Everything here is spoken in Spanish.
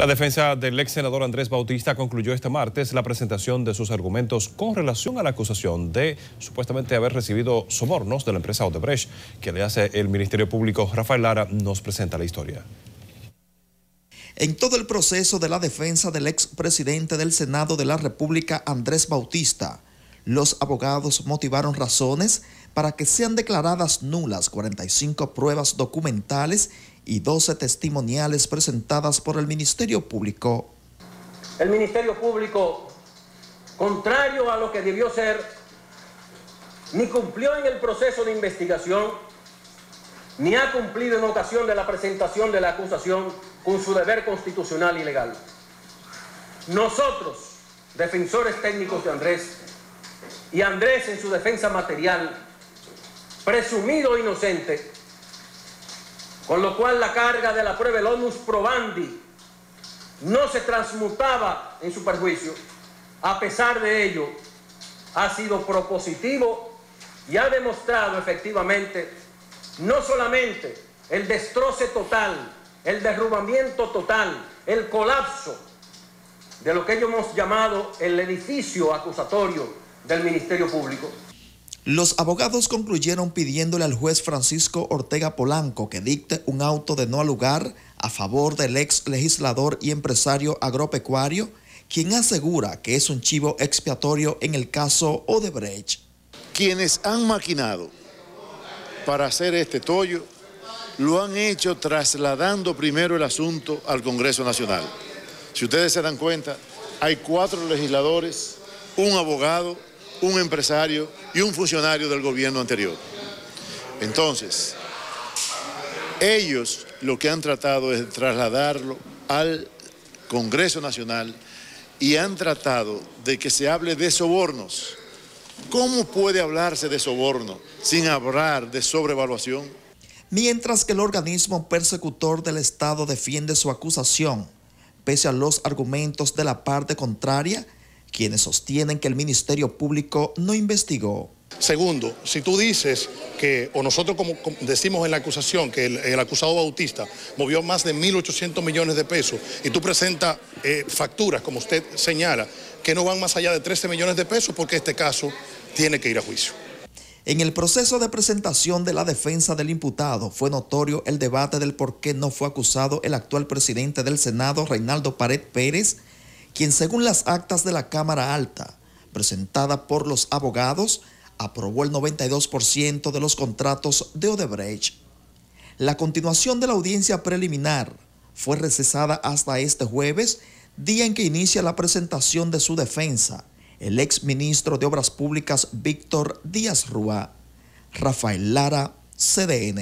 La defensa del ex senador Andrés Bautista concluyó este martes la presentación de sus argumentos con relación a la acusación de supuestamente haber recibido sobornos de la empresa Odebrecht que le hace el Ministerio Público. Rafael Lara nos presenta la historia. En todo el proceso de la defensa del ex presidente del Senado de la República, Andrés Bautista, los abogados motivaron razones para que sean declaradas nulas 45 pruebas documentales y 12 testimoniales presentadas por el Ministerio Público. El Ministerio Público, contrario a lo que debió ser, ni cumplió en el proceso de investigación, ni ha cumplido en ocasión de la presentación de la acusación con su deber constitucional y legal. Nosotros, defensores técnicos de Andrés, y Andrés en su defensa material, presumido inocente, con lo cual la carga de la prueba, el onus probandi, no se transmutaba en su perjuicio. A pesar de ello, ha sido propositivo y ha demostrado efectivamente no solamente el destroce total, el derrubamiento total, el colapso de lo que ellos hemos llamado el edificio acusatorio del Ministerio Público, los abogados concluyeron pidiéndole al juez Francisco Ortega Polanco que dicte un auto de no lugar a favor del ex legislador y empresario agropecuario, quien asegura que es un chivo expiatorio en el caso Odebrecht. Quienes han maquinado para hacer este tollo lo han hecho trasladando primero el asunto al Congreso Nacional. Si ustedes se dan cuenta, hay cuatro legisladores, un abogado un empresario y un funcionario del gobierno anterior. Entonces, ellos lo que han tratado es trasladarlo al Congreso Nacional y han tratado de que se hable de sobornos. ¿Cómo puede hablarse de soborno sin hablar de sobrevaluación? Mientras que el organismo persecutor del Estado defiende su acusación, pese a los argumentos de la parte contraria, quienes sostienen que el Ministerio Público no investigó. Segundo, si tú dices que, o nosotros como decimos en la acusación, que el, acusado Bautista movió más de 1.800 millones de pesos y tú presentas eh, facturas, como usted señala, que no van más allá de 13 millones de pesos, porque este caso tiene que ir a juicio. En el proceso de presentación de la defensa del imputado fue notorio el debate del por qué no fue acusado el actual presidente del Senado, Reinaldo Pared Pérez, quien según las actas de la Cámara Alta, presentada por los abogados, aprobó el 92% de los contratos de Odebrecht. La continuación de la audiencia preliminar fue recesada hasta este jueves, día en que inicia la presentación de su defensa, el ex ministro de Obras Públicas Víctor Díaz Rúa. Rafael Lara, CDN.